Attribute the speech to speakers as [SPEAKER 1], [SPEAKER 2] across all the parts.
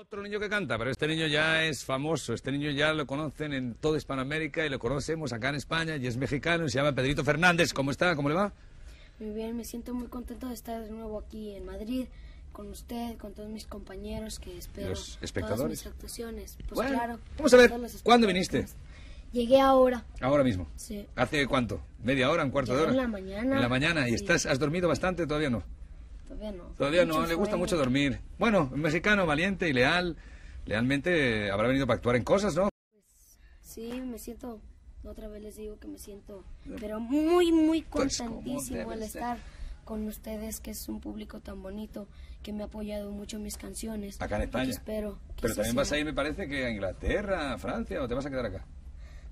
[SPEAKER 1] Otro niño que canta, pero este niño ya es famoso, este niño ya lo conocen en toda Hispanoamérica y lo conocemos acá en España y es mexicano y se llama Pedrito Fernández. ¿Cómo está? ¿Cómo le va?
[SPEAKER 2] Muy bien, me siento muy contento de estar de nuevo aquí en Madrid con usted, con todos mis compañeros que espero
[SPEAKER 1] Los espectadores.
[SPEAKER 2] todas mis actuaciones. Pues
[SPEAKER 1] Bueno,
[SPEAKER 2] claro.
[SPEAKER 1] vamos a ver, ¿cuándo viniste?
[SPEAKER 2] Llegué ahora.
[SPEAKER 1] Ahora mismo.
[SPEAKER 2] Sí.
[SPEAKER 1] ¿Hace cuánto? ¿Media hora? ¿Un cuarto de hora?
[SPEAKER 2] en la mañana.
[SPEAKER 1] En la mañana. ¿Y
[SPEAKER 2] Sí.
[SPEAKER 1] estás, has dormido bastante? Todavía no.
[SPEAKER 2] Todavía no.
[SPEAKER 1] Todavía no, le gusta mucho dormir. Bueno, mexicano valiente y leal. Lealmente habrá venido para actuar en cosas, ¿no?
[SPEAKER 2] Sí, me siento, otra vez les digo que me siento, pero muy, muy
[SPEAKER 1] Pues,
[SPEAKER 2] contentísimo al
[SPEAKER 1] debe ser.
[SPEAKER 2] estar con ustedes, que es un público tan bonito, que me ha apoyado mucho en mis canciones.
[SPEAKER 1] Acá en España.
[SPEAKER 2] espero que
[SPEAKER 1] Pero también vas
[SPEAKER 2] sea.
[SPEAKER 1] a ir, me parece, que a Inglaterra, a Francia, o te vas a quedar acá.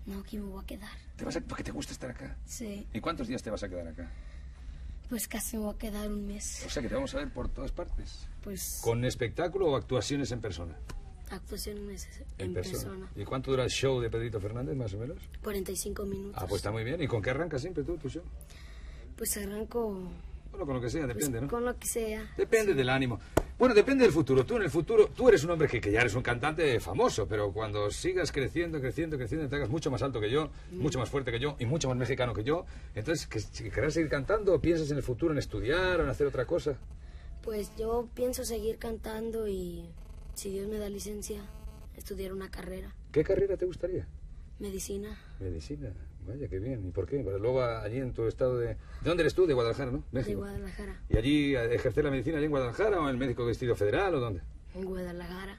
[SPEAKER 2] No, aquí me voy a quedar.
[SPEAKER 1] ¿Te vas a... Porque te gusta estar acá.
[SPEAKER 2] Sí,
[SPEAKER 1] ¿Y cuántos días te vas a quedar acá?
[SPEAKER 2] Pues casi me voy a quedar un mes.
[SPEAKER 1] O sea que te vamos a ver por todas partes.
[SPEAKER 2] Pues
[SPEAKER 1] ¿Con espectáculo o actuaciones en persona?
[SPEAKER 2] actuaciones en, persona.
[SPEAKER 1] ¿Y cuánto dura el show de Pedrito Fernández, más o menos?
[SPEAKER 2] 45 minutos.
[SPEAKER 1] Ah, pues está muy bien. ¿Y con qué arrancas siempre tú, tu show?
[SPEAKER 2] Pues arranco
[SPEAKER 1] Bueno, con lo que sea,
[SPEAKER 2] pues,
[SPEAKER 1] depende, ¿no?
[SPEAKER 2] con lo que sea.
[SPEAKER 1] Depende del ánimo. Bueno, depende del futuro. Tú en el futuro, tú eres un hombre que, que ya eres un cantante famoso, pero cuando sigas creciendo, creciendo, creciendo, te hagas mucho más alto que yo, mucho más fuerte que yo y mucho más mexicano que yo, entonces, que, si querrás seguir cantando o piensas en el futuro en estudiar o en hacer otra cosa?
[SPEAKER 2] Pues yo pienso seguir cantando y si Dios me da licencia, estudiar una carrera,
[SPEAKER 1] ¿Qué carrera te gustaría?
[SPEAKER 2] Medicina.
[SPEAKER 1] Medicina. Vaya, qué bien. ¿Y por qué? Para luego allí en tu estado de... ¿De dónde eres tú? De Guadalajara, ¿no?
[SPEAKER 2] de
[SPEAKER 1] México.
[SPEAKER 2] Guadalajara.
[SPEAKER 1] ¿Y allí ejercer la medicina allí en Guadalajara o en el médico vestido federal o dónde?
[SPEAKER 2] En Guadalajara.